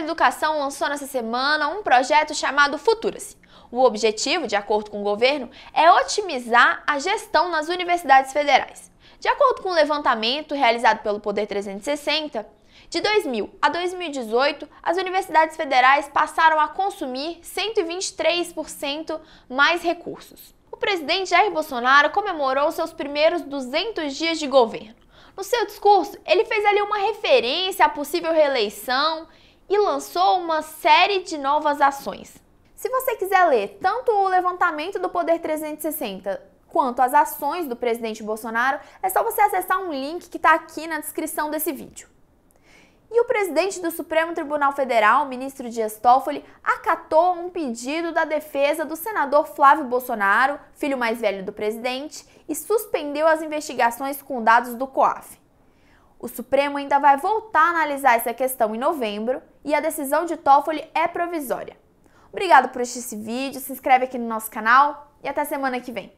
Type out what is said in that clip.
Educação lançou nessa semana um projeto chamado Futura-se. O objetivo, de acordo com o governo, é otimizar a gestão nas universidades federais. De acordo com o um levantamento realizado pelo Poder 360, de 2000 a 2018, as universidades federais passaram a consumir 123% mais recursos. O presidente Jair Bolsonaro comemorou seus primeiros 200 dias de governo. No seu discurso, ele fez ali uma referência à possível reeleição e lançou uma série de novas ações. Se você quiser ler tanto o levantamento do Poder 360 quanto as ações do presidente Bolsonaro, é só você acessar um link que está aqui na descrição desse vídeo. E o presidente do Supremo Tribunal Federal, ministro Dias Toffoli, acatou um pedido da defesa do senador Flávio Bolsonaro, filho mais velho do presidente, e suspendeu as investigações com dados do COAF. O Supremo ainda vai voltar a analisar essa questão em novembro e a decisão de Toffoli é provisória. Obrigado por assistir esse vídeo, se inscreve aqui no nosso canal e até semana que vem.